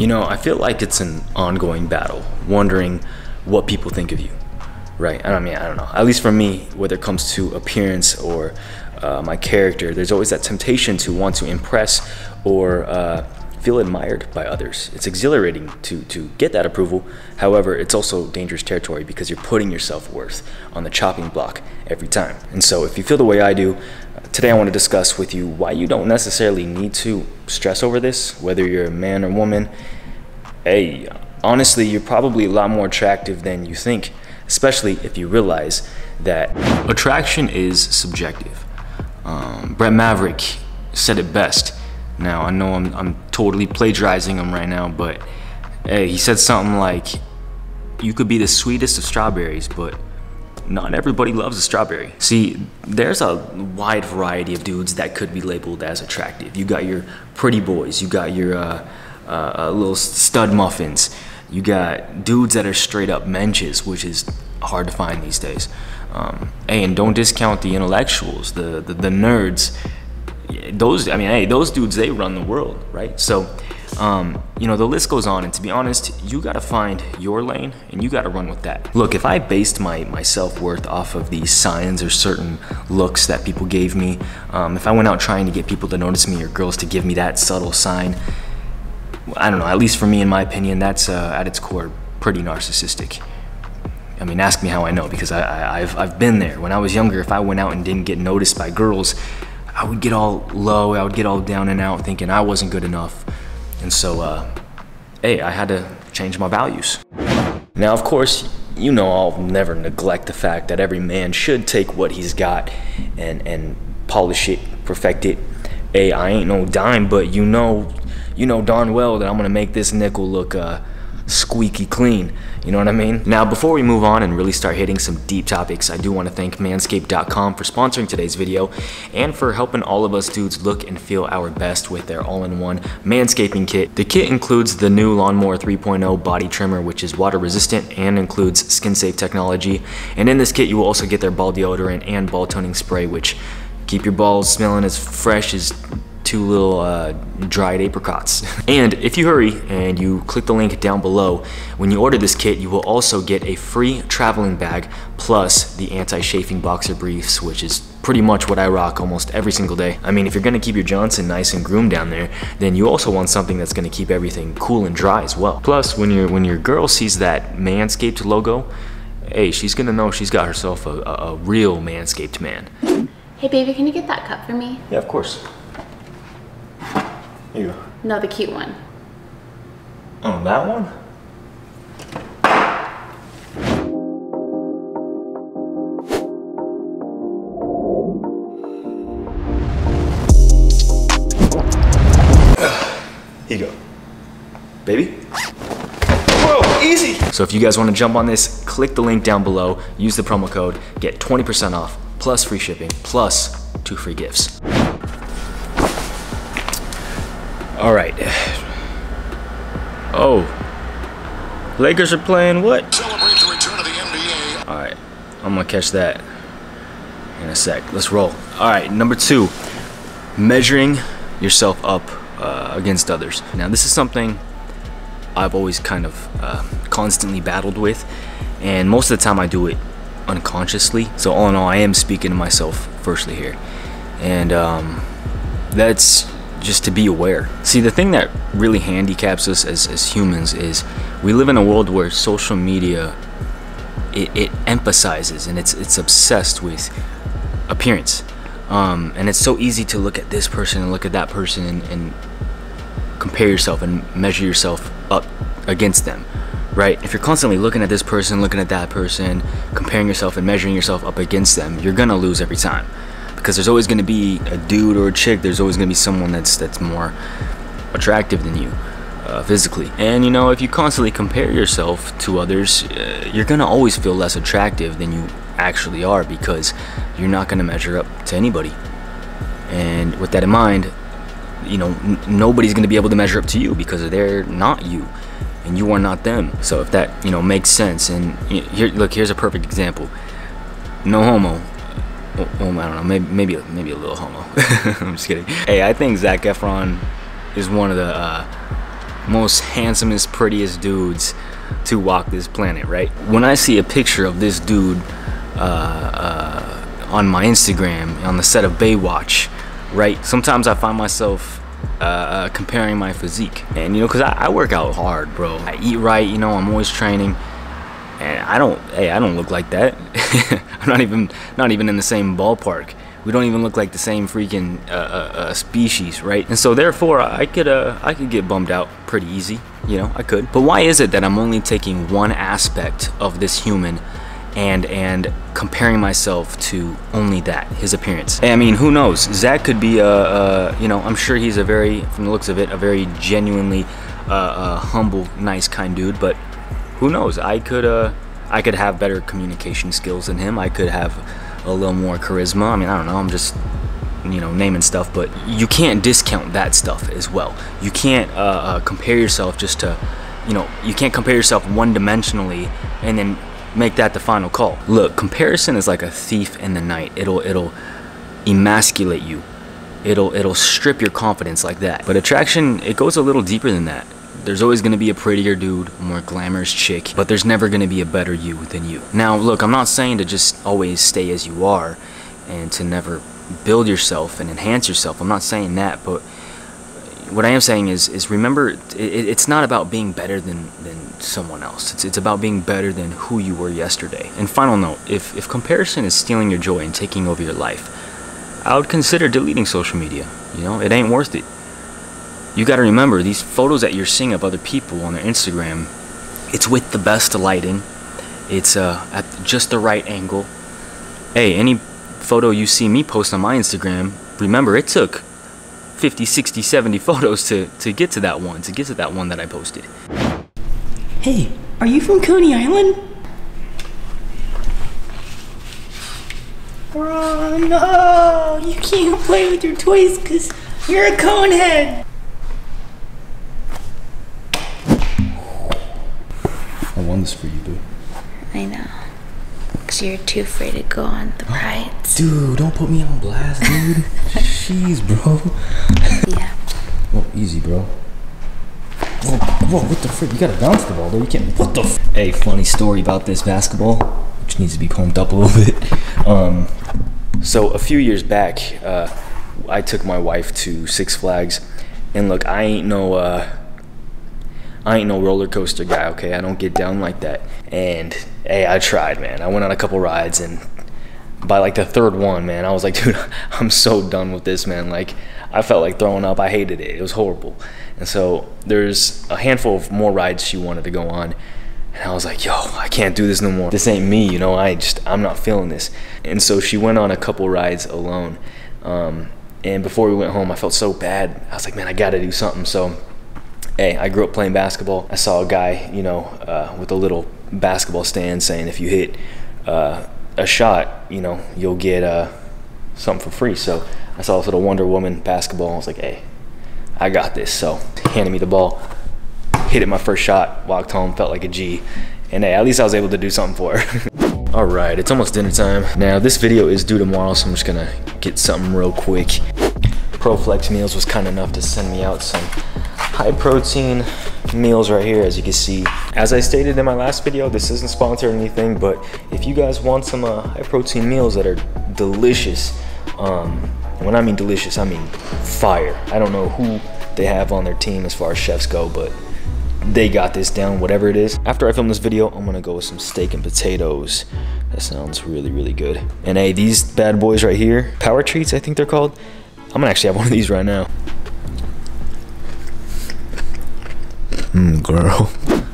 You know, I feel like it's an ongoing battle, wondering what people think of you, right? I mean, I don't know. At least for me, whether it comes to appearance or uh, my character, there's always that temptation to want to impress or uh, feel admired by others. It's exhilarating to, to get that approval. However, it's also dangerous territory because you're putting your self worth on the chopping block every time. And so, if you feel the way I do, today I want to discuss with you why you don't necessarily need to stress over this, whether you're a man or woman. Hey, honestly, you're probably a lot more attractive than you think, especially if you realize that attraction is subjective. Um, Brett Maverick said it best. Now, I know I'm, I'm totally plagiarizing him right now, but hey, he said something like, You could be the sweetest of strawberries, but not everybody loves a strawberry. See, there's a wide variety of dudes that could be labeled as attractive. You got your pretty boys, you got your uh, uh, uh, little stud muffins, you got dudes that are straight up menches, which is hard to find these days. Um, hey, and don't discount the intellectuals, the, the, the nerds. Those, I mean, hey, those dudes, they run the world, right? So, um, you know, the list goes on, and to be honest, you gotta find your lane and you gotta run with that. Look, if I based my, my self worth off of these signs or certain looks that people gave me, um, if I went out trying to get people to notice me or girls to give me that subtle sign, I don't know, at least for me, in my opinion, that's uh, at its core pretty narcissistic. I mean, ask me how I know because I, have I've been there. When I was younger, if I went out and didn't get noticed by girls, I would get all low, I would get all down and out thinking I wasn't good enough. And so, uh, hey, I had to change my values. Now, of course, you know I'll never neglect the fact that every man should take what he's got and, and polish it, perfect it. Hey, I ain't no dime, but you know you know darn well that I'm gonna make this nickel look uh, squeaky clean. You know what I mean? Now, before we move on and really start hitting some deep topics, I do want to thank Manscaped.com for sponsoring today's video and for helping all of us dudes look and feel our best with their all-in-one manscaping kit. The kit includes the new Lawnmower 3.0 body trimmer, which is water resistant and includes skin safe technology. And in this kit, you will also get their ball deodorant and ball toning spray, which keep your balls smelling as fresh as two little uh, dried apricots. and if you hurry and you click the link down below, when you order this kit, you will also get a free traveling bag plus the anti-chafing boxer briefs, which is pretty much what I rock almost every single day. I mean, if you're gonna keep your Johnson nice and groomed down there, then you also want something that's gonna keep everything cool and dry as well. Plus, when your when your girl sees that Manscaped logo, hey, she's gonna know she's got herself a, a, a real Manscaped man. Hey baby, can you get that cup for me? Yeah, of course. Here you. No, the cute one. Oh, that one? Here you go. Baby? Whoa, easy! So if you guys want to jump on this, click the link down below, use the promo code, get 20% off, plus free shipping, plus two free gifts. All right. Oh. Lakers are playing what? Celebrate the return of the NBA. All right. I'm going to catch that in a sec. Let's roll. All right. Number two, measuring yourself up uh, against others. Now, this is something I've always kind of uh, constantly battled with. And most of the time I do it unconsciously. So all in all, I am speaking to myself firstly here. And um, that's just to be aware. See, the thing that really handicaps us as, as humans is we live in a world where social media it, it emphasizes and it's it's obsessed with appearance. Um, and it's so easy to look at this person and look at that person and, and compare yourself and measure yourself up against them right? If you're constantly looking at this person, looking at that person, comparing yourself and measuring yourself up against them, you're gonna lose every time because there's always going to be a dude or a chick there's always going to be someone that's that's more attractive than you uh, physically. And you know if you constantly compare yourself to others uh, you're going to always feel less attractive than you actually are because you're not going to measure up to anybody. And with that in mind you know nobody's going to be able to measure up to you because they're not you and you are not them. So if that you know makes sense and here look here's a perfect example. No homo well, I don't know, maybe maybe maybe a little homo. I'm just kidding. Hey, I think Zac Efron is one of the uh, most handsomest, prettiest dudes to walk this planet, right? When I see a picture of this dude uh, uh, on my Instagram on the set of Baywatch, right? Sometimes I find myself uh, uh, comparing my physique, and you know, cause I, I work out hard, bro. I eat right, you know. I'm always training, and I don't. Hey, I don't look like that. Not even not even in the same ballpark. We don't even look like the same freaking uh, uh, uh, species, right? And so therefore, I could uh, I could get bummed out pretty easy. You know, I could. But why is it that I'm only taking one aspect of this human? and and comparing myself to only that his appearance i mean who knows Zac could be a, a you know i'm sure he's a very from the looks of it a very genuinely uh, uh, humble nice kind dude but who knows i could uh i could have better communication skills than him i could have a little more charisma i mean i don't know i'm just you know naming stuff but you can't discount that stuff as well you can't uh, uh compare yourself just to you know you can't compare yourself one dimensionally and then make that the final call. Look, comparison is like a thief in the night. It'll it'll emasculate you. It'll it'll strip your confidence like that. But attraction, it goes a little deeper than that. There's always going to be a prettier dude, a more glamorous chick, but there's never going to be a better you than you. Now, look, I'm not saying to just always stay as you are and to never build yourself and enhance yourself. I'm not saying that, but what I am saying is is remember it, it's not about being better than than someone else. It's it's about being better than who you were yesterday. And final note, if if comparison is stealing your joy and taking over your life, I would consider deleting social media. You know, it ain't worth it. You got to remember these photos that you're seeing of other people on their Instagram, it's with the best lighting. It's uh at just the right angle. Hey, any photo you see me post on my Instagram, remember it took 50, 60, 70 photos to, to get to that one, to get to that one that I posted. Hey, are you from Coney Island? Oh no, you can't play with your toys because you're a conehead. Won this for you, boo. I know. Because you're too afraid to go on the rides. Dude, don't put me on blast, dude. Jeez, bro. Yeah. Oh, easy, bro. Whoa, whoa, what the frick? You gotta bounce the ball, though. You can't. What the? F- hey, funny story about this basketball, which needs to be pumped up a little bit. Um, so a few years back, uh, I took my wife to Six Flags, and look, I ain't no, uh, I ain't no roller coaster guy. Okay, I don't get down like that. And hey, I tried, man. I went on a couple rides, and by like the third one, man, I was like, dude, I'm so done with this, man. Like, I felt like throwing up. I hated it. It was horrible. And so there's a handful of more rides she wanted to go on. And I was like, yo, I can't do this no more. This ain't me, you know. I just, I'm not feeling this. And so she went on a couple rides alone. Um, and before we went home, I felt so bad. I was like, man, I got to do something. So, hey, I grew up playing basketball. I saw a guy, you know, uh, with a little basketball stand saying if you hit uh, a shot, you know, you'll get uh, something for free. So I saw this little Wonder Woman basketball. I was like, hey, I got this. So handed me the ball, hit it my first shot, walked home, felt like a G. And hey, at least I was able to do something for her. All right, it's almost dinner time. Now this video is due tomorrow, so I'm just gonna get something real quick. ProFlex Meals was kind enough to send me out some high protein meals right here, as you can see. As I stated in my last video, this isn't sponsored or anything, but if you guys want some uh, high protein meals that are delicious, um, when I mean delicious, I mean fire. I don't know who they have on their team as far as chefs go, but they got this down, whatever it is. After I film this video, I'm gonna go with some steak and potatoes. That sounds really, really good. And hey, these bad boys right here, Power Treats, I think they're called. I'm gonna actually have one of these right now. Mmm, girl.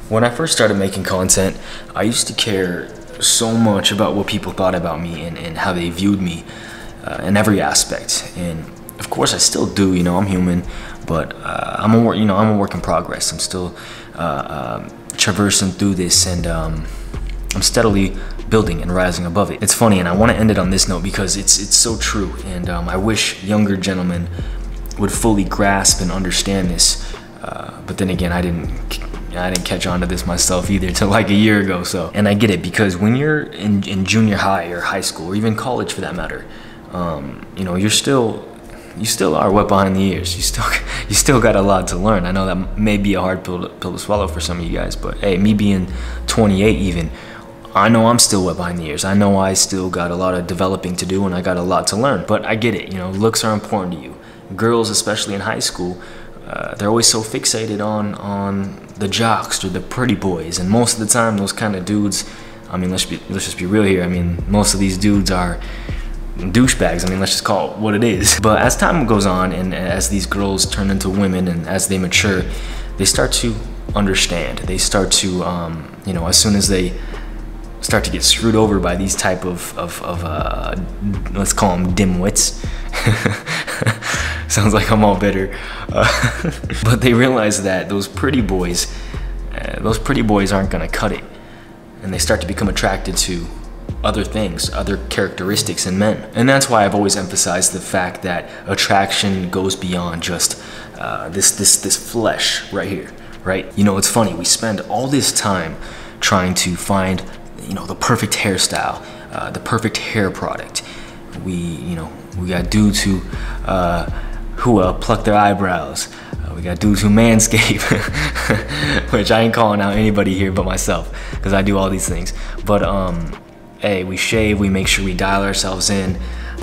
When I first started making content, I used to care so much about what people thought about me and, and how they viewed me uh, in every aspect. And of course, I still do. You know, I'm human, but uh, I'm a work. You know, I'm a work in progress. I'm still uh, um, traversing through this, and um, I'm steadily building and rising above it. It's funny, and I want to end it on this note because it's it's so true. And um, I wish younger gentlemen would fully grasp and understand this. Uh, but then again, I didn't. I didn't catch on to this myself either till like a year ago. So, and I get it because when you're in, in junior high or high school or even college for that matter, um, you know, you're still you still are wet behind the ears. You still you still got a lot to learn. I know that may be a hard pill to, pill to swallow for some of you guys, but hey, me being 28 even, I know I'm still wet behind the ears. I know I still got a lot of developing to do and I got a lot to learn. But I get it. You know, looks are important to you. Girls, especially in high school, uh, they're always so fixated on on the jocks or the pretty boys, and most of the time, those kind of dudes. I mean, let's be let's just be real here. I mean, most of these dudes are douchebags. I mean, let's just call it what it is. But as time goes on and as these girls turn into women and as they mature, they start to understand. They start to, um, you know, as soon as they start to get screwed over by these type of, of, of uh, let's call them dimwits. Sounds like I'm all bitter. Uh, but they realize that those pretty boys, uh, those pretty boys aren't gonna cut it. And they start to become attracted to other things, other characteristics in men. And that's why I've always emphasized the fact that attraction goes beyond just uh, this, this, this flesh right here, right? You know, it's funny, we spend all this time trying to find, you know, the perfect hairstyle, uh, the perfect hair product. We, you know, we got dudes who, uh, who uh, pluck their eyebrows. Uh, we got dudes who manscape, which I ain't calling out anybody here but myself, because I do all these things. But um, hey, we shave, we make sure we dial ourselves in,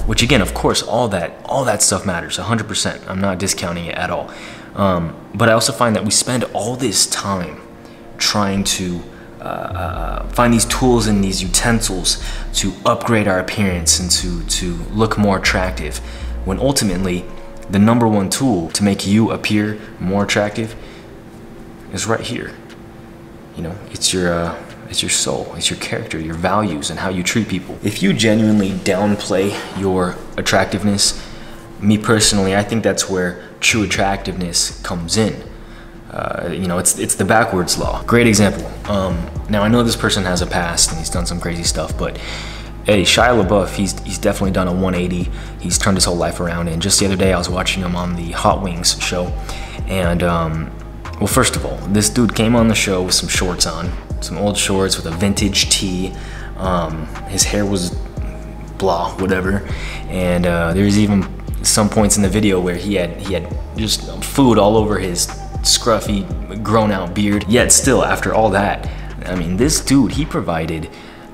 which again, of course, all that, all that stuff matters, 100%. I'm not discounting it at all. Um, but I also find that we spend all this time trying to uh, uh, find these tools and these utensils to upgrade our appearance and to, to look more attractive, when ultimately, the number one tool to make you appear more attractive is right here. You know, it's your, uh, it's your soul, it's your character, your values, and how you treat people. If you genuinely downplay your attractiveness, me personally, I think that's where true attractiveness comes in. Uh, you know, it's it's the backwards law. Great example. Um, now I know this person has a past and he's done some crazy stuff, but hey, Shia LaBeouf, he's he's definitely done a 180. He's turned his whole life around. And just the other day, I was watching him on the Hot Wings show, and um, well, first of all, this dude came on the show with some shorts on, some old shorts with a vintage tee. Um, his hair was blah, whatever. And uh, there's even some points in the video where he had he had just food all over his scruffy, grown out beard. Yet still, after all that, I mean, this dude, he provided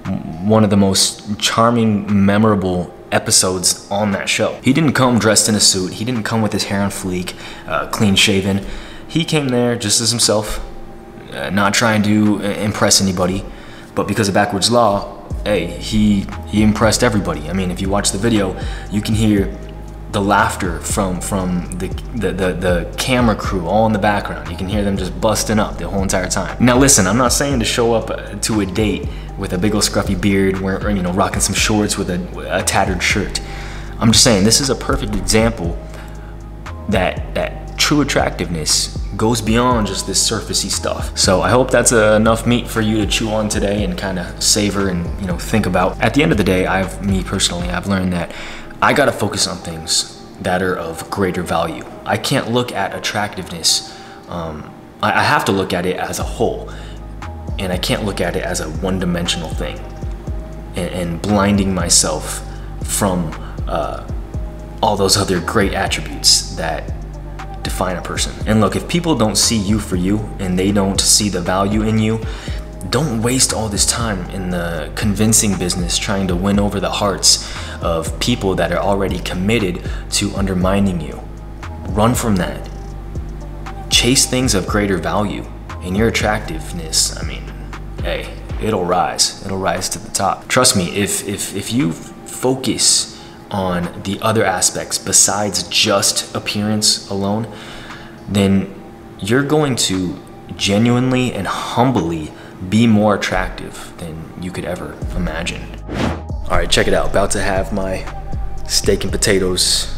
one of the most charming, memorable episodes on that show. He didn't come dressed in a suit. He didn't come with his hair on fleek, uh, clean shaven. He came there just as himself, uh, not trying to uh, impress anybody, but because of backwards law, hey, he he impressed everybody. I mean, if you watch the video, you can hear the laughter from from the, the, the the camera crew all in the background. You can hear them just busting up the whole entire time. Now, listen, I'm not saying to show up uh, to a date with a big old scruffy beard, you know, rocking some shorts with a, a tattered shirt. I'm just saying this is a perfect example that that true attractiveness goes beyond just this surfacey stuff. So I hope that's uh, enough meat for you to chew on today and kind of savor and you know think about. At the end of the day, I've me personally, I've learned that I gotta focus on things that are of greater value. I can't look at attractiveness. Um, I, I have to look at it as a whole, and I can't look at it as a one-dimensional thing, and, and blinding myself from uh, all those other great attributes that define a person. And look, if people don't see you for you and they don't see the value in you, don't waste all this time in the convincing business trying to win over the hearts of people that are already committed to undermining you. Run from that. Chase things of greater value. And your attractiveness, I mean, hey, it'll rise. It'll rise to the top. Trust me, if if if you focus on the other aspects besides just appearance alone, then you're going to genuinely and humbly be more attractive than you could ever imagine. All right, check it out. About to have my steak and potatoes.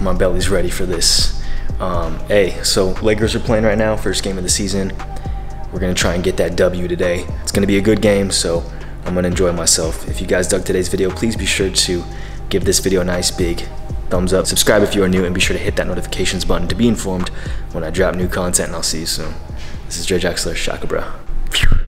My belly's ready for this. Um, hey, so Lakers are playing right now, first game of the season. We're gonna try and get that W today. It's gonna be a good game, so I'm gonna enjoy myself. If you guys dug today's video, please be sure to give this video a nice big thumbs up. Subscribe if you are new and be sure to hit that notifications button to be informed when I drop new content and I'll see you soon. This is Dre Drexler, Shaka Bro.